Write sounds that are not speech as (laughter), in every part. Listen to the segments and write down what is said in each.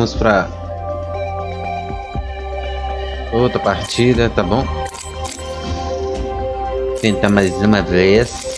vamos pra outra partida, tá bom? Tentar mais uma vez.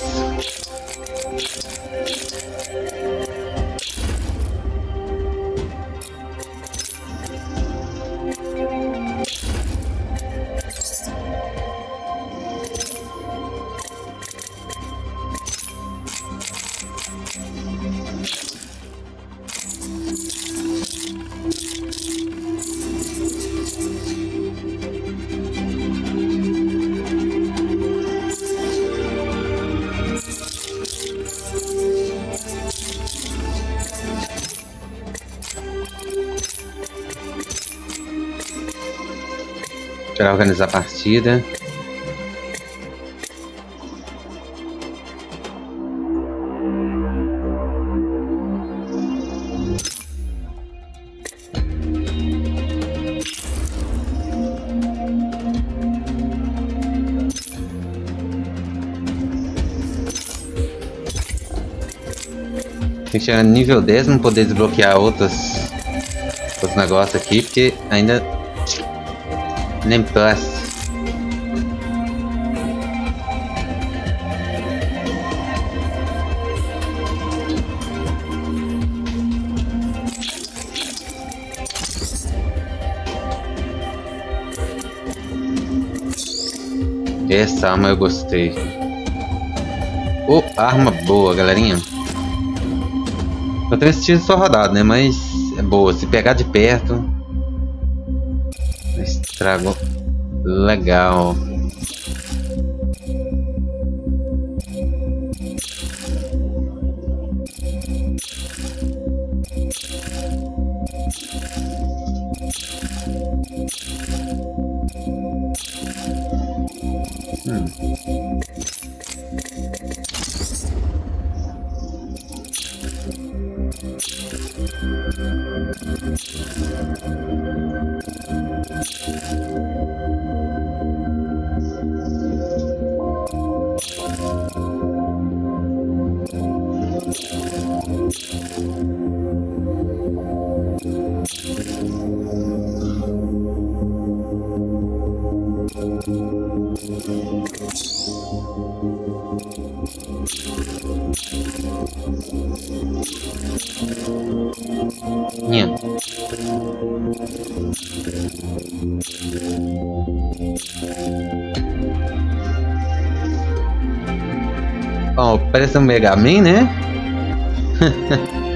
Para organizar a partida. Tem que chegar no nível 10 não poder desbloquear outros, outros negócios aqui, porque ainda nem plus. Essa arma eu gostei. Oh, arma boa, galerinha. Eu tenho esse tiro só rodado, né? Mas é boa. Se pegar de perto, estrago legal. Нет. Ó, oh, parece um Mega Man, né? (laughs)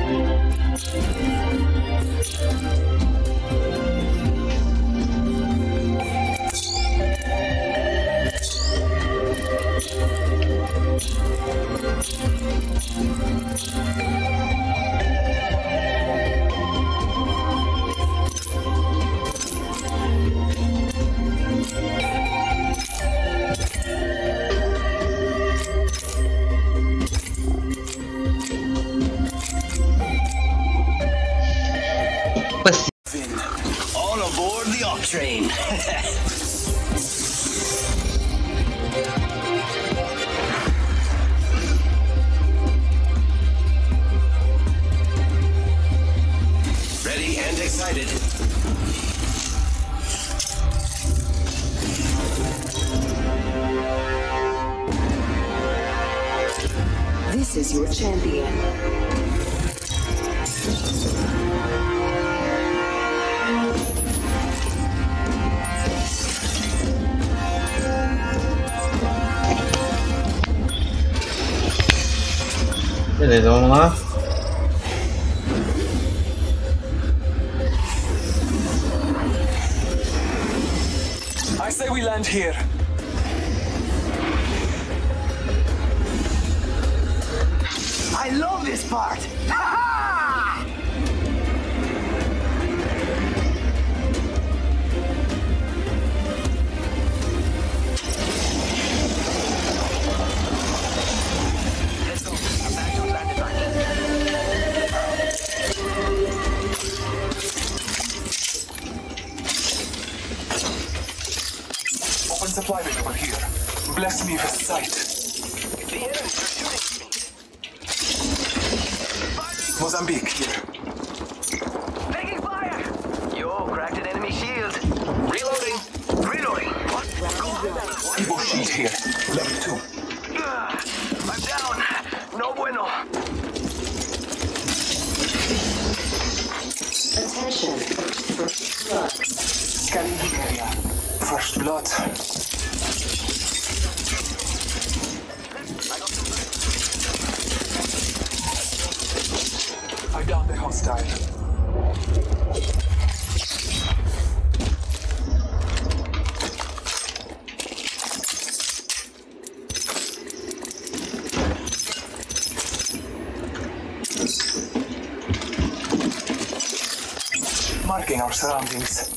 our surroundings.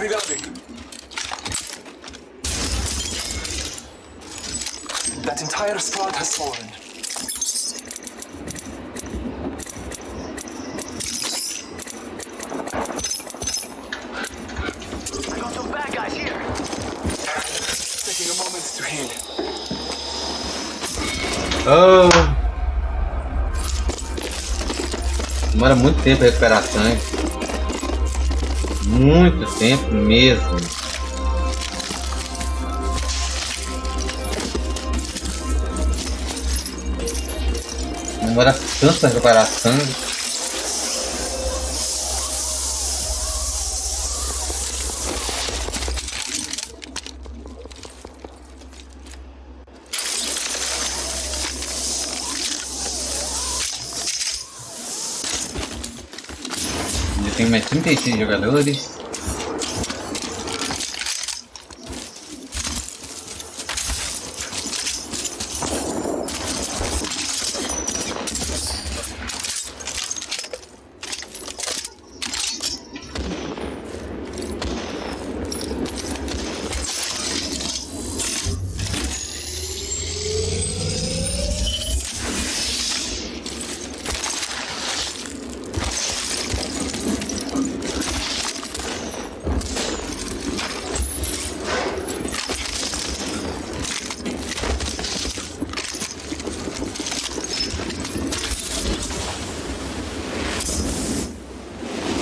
Reloading. That entire squad has fallen. Demora muito tempo a recuperar sangue. Muito tempo mesmo. Demora tanto pra recuperar sangue. 36 jogadores.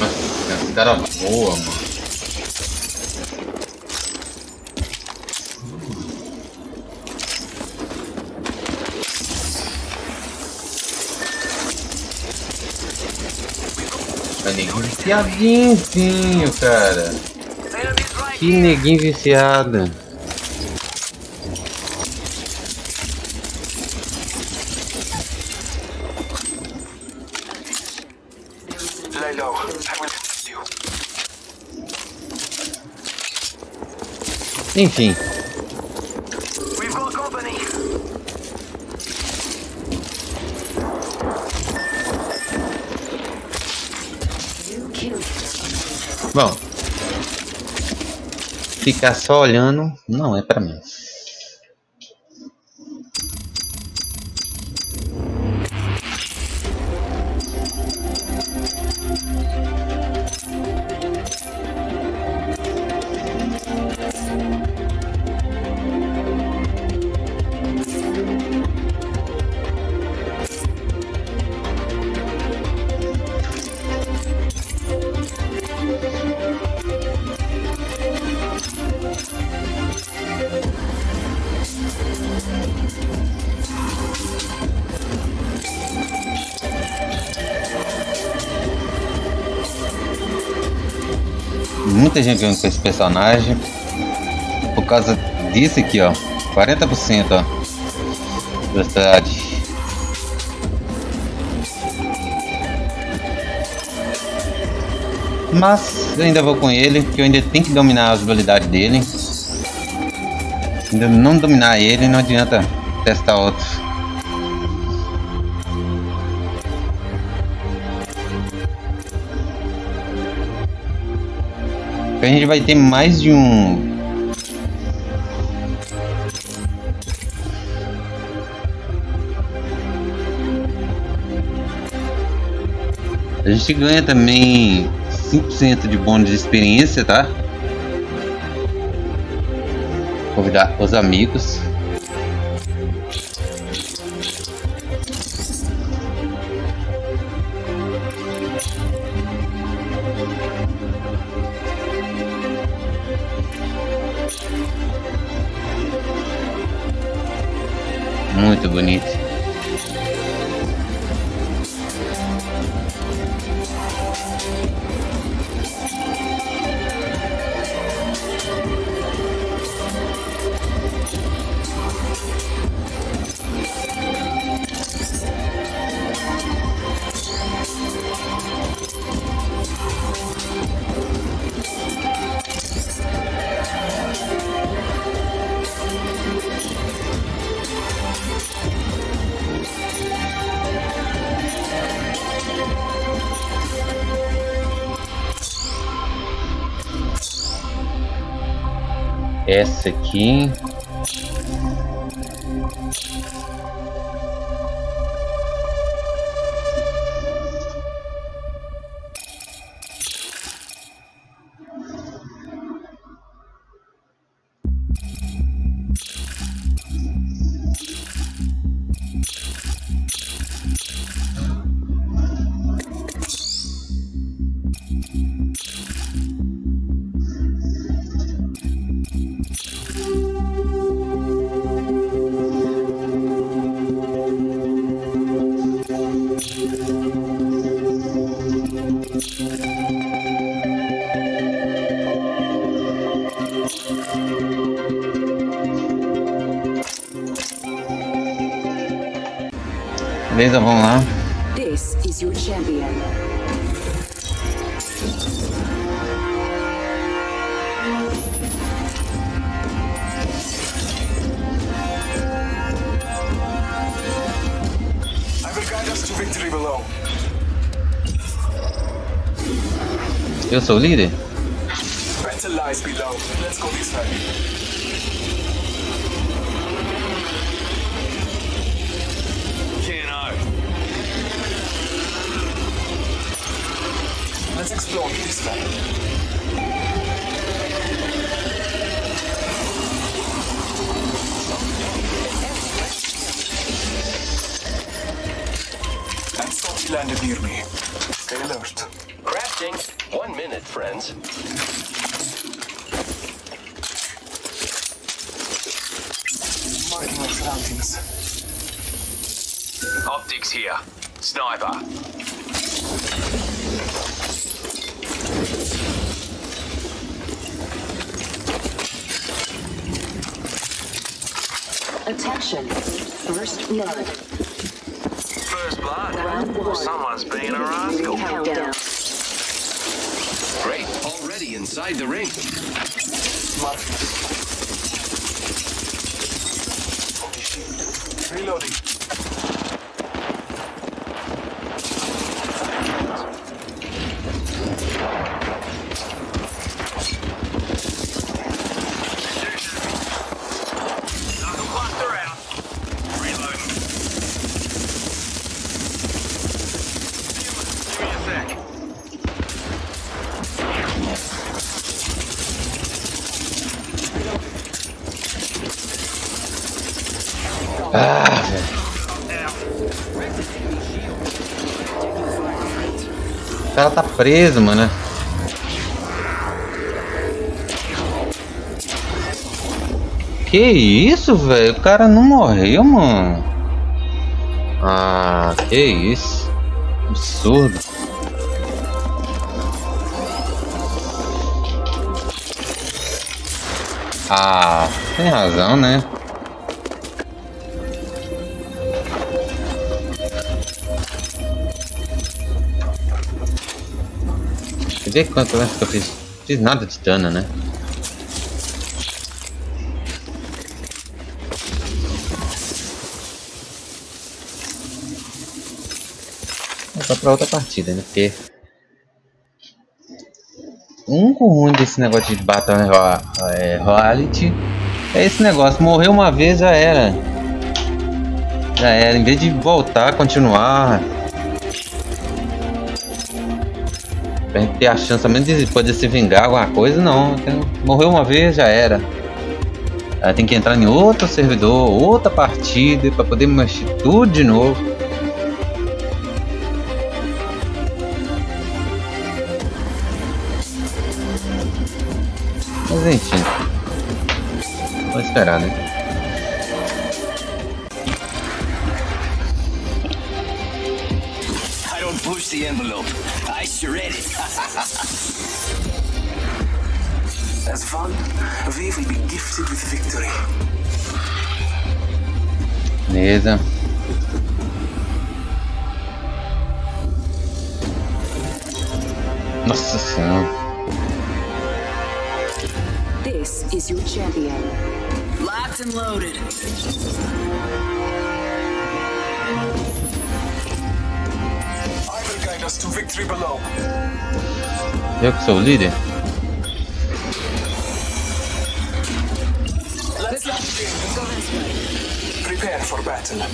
Nossa, esse cara voa, mano. Tá neguinho viciadinho, cara. Que neguinho viciado. Lay low. I will assist you. Enfim, bom. Ficar só olhando não é pra mim. Muita gente com esse personagem. Por causa disso aqui, ó. 40% ó. Velocidade. Mas eu ainda vou com ele, porque eu ainda tenho que dominar as habilidades dele. Se não dominar ele, não adianta testar outro. A gente vai ter mais de um. A gente ganha também 5% de bônus de experiência, tá? Convidar os amigos. Muito bonito. Essa aqui. Beleza, vamos lá. This is your champion. I will guide us to victory below. Eu sou o líder? Better lies below. Let's go this way. Let's explore this. And Scotty landed near me. Stay alert. Crafting. One minute, friends. Marking our surroundings. Optics here. Sniper. Attention. First blood. First blood. Round one. Someone's being a rascal. Countdown. Great. Already inside the ring. Mark. Reloading. Preso, mano. Que isso, velho? O cara não morreu, mano. Ah, que isso. Absurdo. Ah, tem razão, né? Quer quanto acho que eu fiz? Fiz nada de dano, né? Só pra outra partida, né? Porque o único ruim desse negócio de Battle Royale é, é esse negócio, morreu uma vez já era. Já era, em vez de voltar, continuar. Pra gente ter a chance também de poder se vingar alguma coisa, não. Morreu uma vez, já era. Aí tem que entrar em outro servidor, outra partida, pra poder mexer tudo de novo. Mas enfim. Vou esperar, né? As one, we will be gifted with victory. Beleza. Nossa senhora. This is your champion. Locked and loaded. guide us to victory below. Jak są lidy? Let's launch in. Prepare for battle.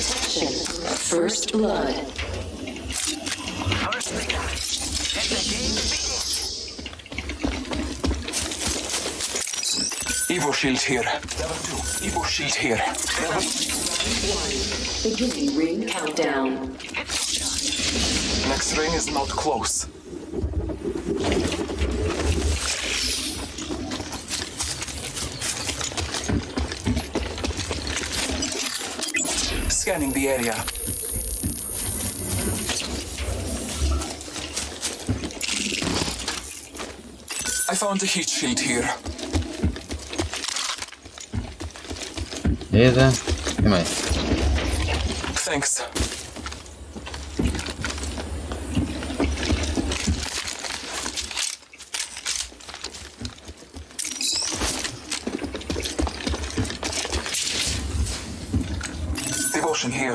Attention. First blood. First thing, get the game begin. Evo shield here. Level 2. Evo shield here. Level Beginning ring countdown. Next ring is not close. Scanning the area. I found a heat shield here. Que mais? Thanks. Devotion here.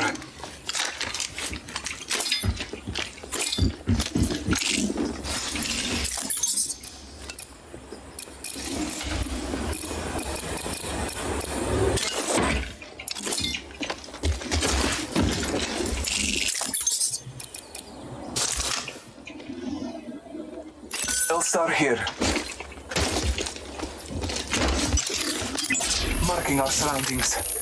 L-Star here. Marking our surroundings.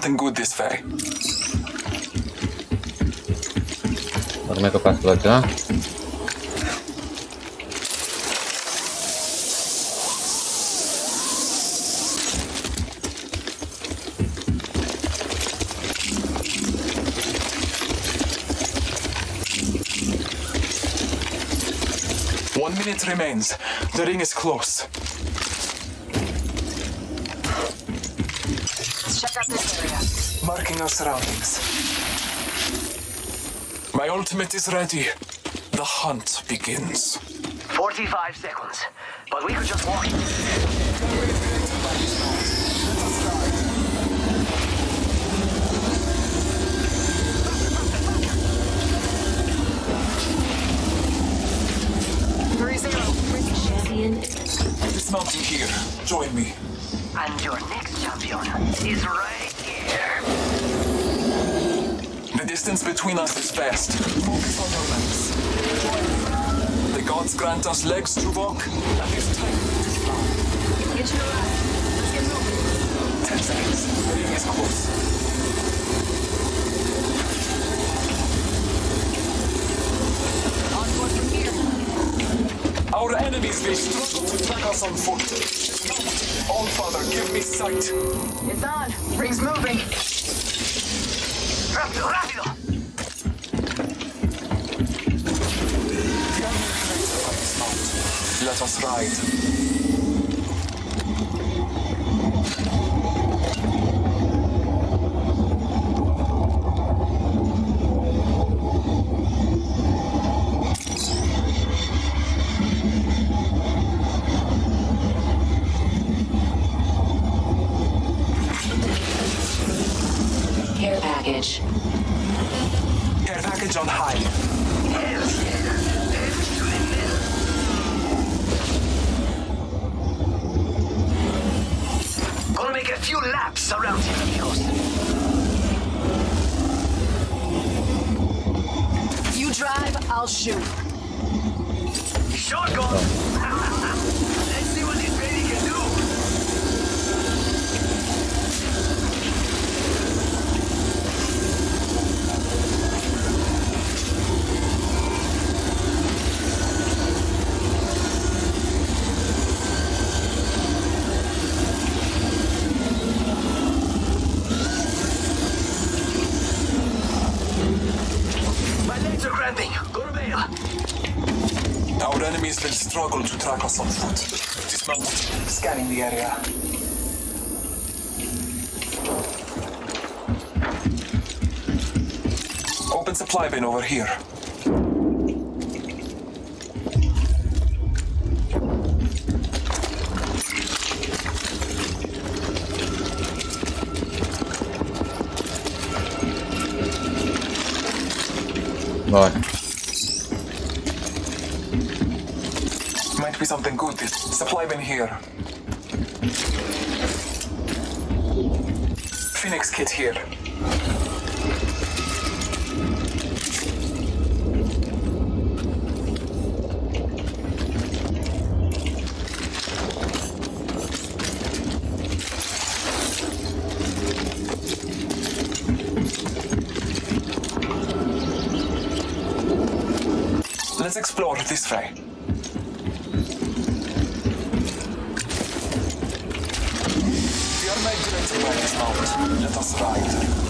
something good this way. Warmego pachlaka. One minute remains. The ring is close. Area. Marking our surroundings. My ultimate is ready. The hunt begins. 45 seconds. But we could just walk. Three zero. Champion Dismounting here. Join me. And your next champion is right here. The distance between us is vast. Focus on your legs. The gods grant us legs to walk, and it's time to fly. Get your ride. Let's get moving. Ten seconds. The ring is close. Onboard from here. Our enemies will struggle to track us on foot. All Father, give me sight. It's on. Ring's moving. Rápido, rápido. Let us ride. Care package. Care package on high. few laps around Helios. You drive, I'll shoot. Shotgun! Scanning the area. Open supply bin over here. Bora. Might be something good. This supply bin here. Phoenix kit here. Let's explore this way. klimatgestalt. Let us ride.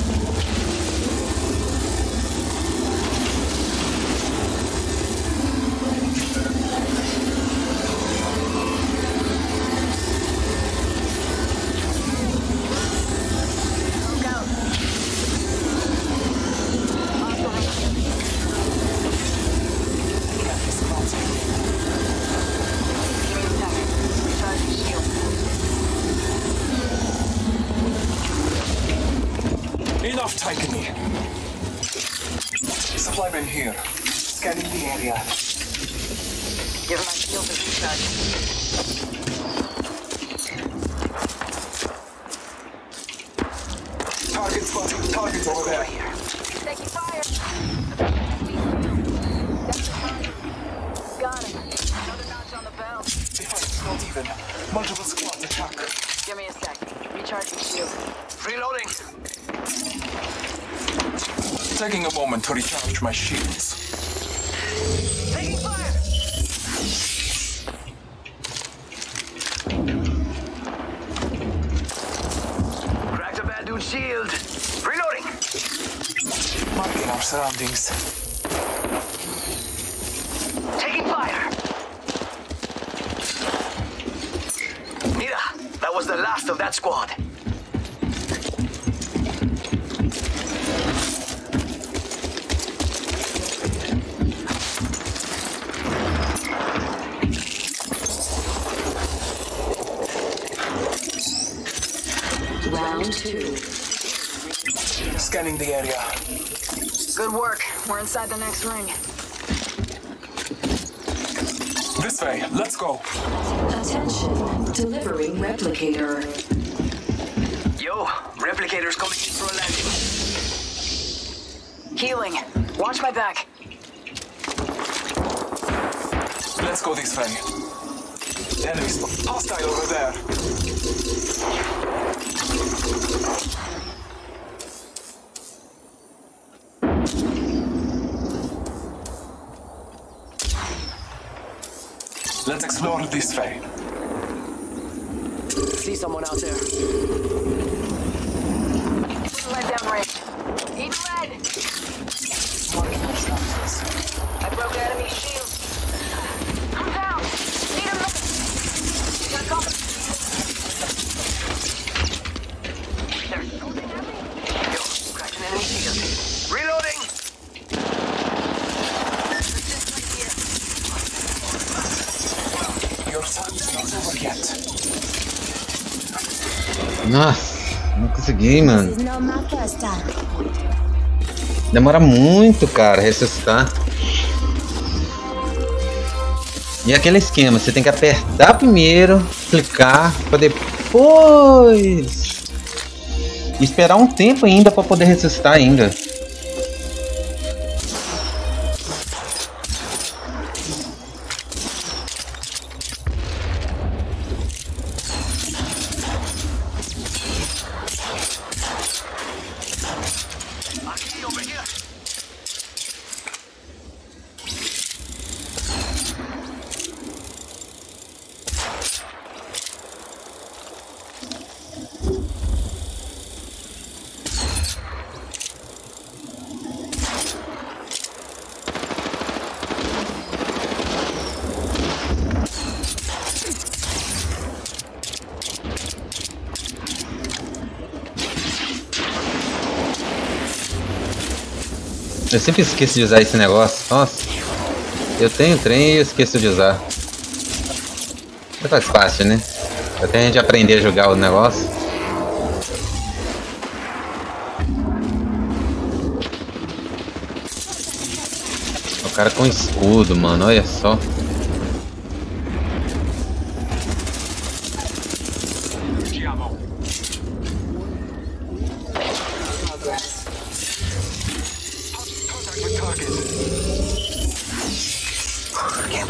Taking a moment to recharge my shields. Taking fire. Cracked a bad dude shield. Reloading. Marking our surroundings. Taking fire. Mira, that was the last of that squad. Round two. Scanning the area. Good work. We're inside the next ring. This way. Let's go. Attention. Delivering replicator. Yo, replicators coming in for a landing. Healing. Watch my back. Let's go this way. Enemy spot. Hostile over there. Let's explore this way. See someone out there. Let them ring. Eat lead. I broke enemy shield. Nossa, não consegui, mano. Demora muito, cara, ressuscitar. E aquele esquema, você tem que apertar primeiro, clicar, pra depois E esperar um tempo ainda pra poder ressuscitar ainda. Eu sempre esqueço de usar esse negócio. Nossa. Eu tenho trem e eu esqueço de usar. É mais fácil, né? Até a gente aprender a jogar o negócio. O cara com escudo, mano. Olha só.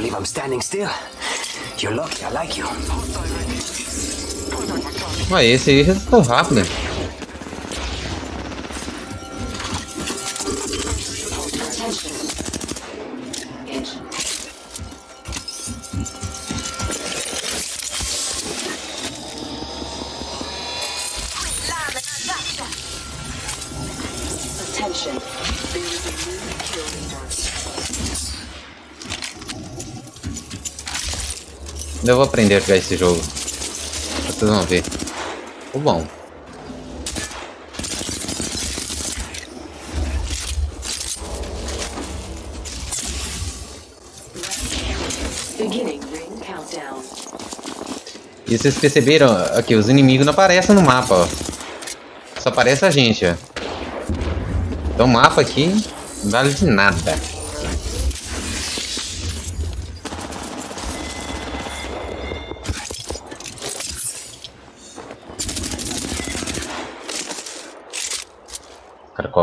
Believe I'm standing still. You're lucky, I like you. Ué, esse aí resultou rápido. Eu vou aprender a jogar esse jogo. Vocês vão ver. O bom. E vocês perceberam aqui, os inimigos não aparecem no mapa, ó. Só aparece a gente, ó. Então o mapa aqui não vale de nada.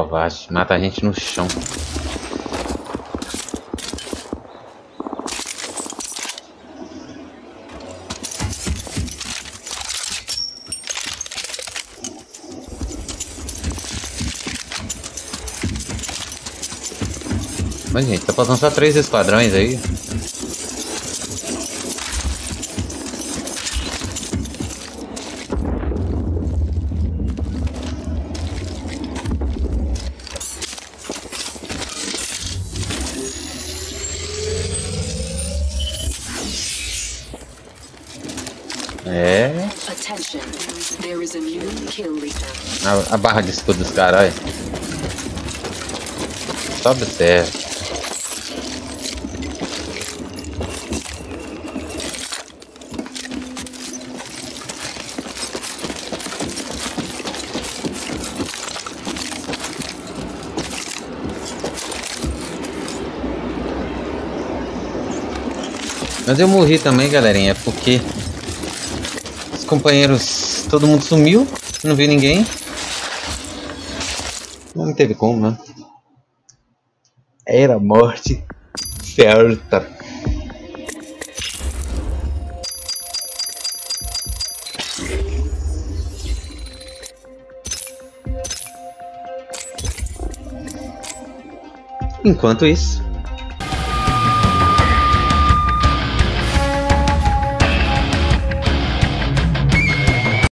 Covarde, mata a gente no chão. Mas gente, tá faltando só três esquadrões aí. A, barra de escudo dos caras, olha. Só observa. Mas eu morri também, galerinha, porque os companheiros, todo mundo sumiu, não vi ninguém. Teve como, né? Era morte certa. Enquanto isso,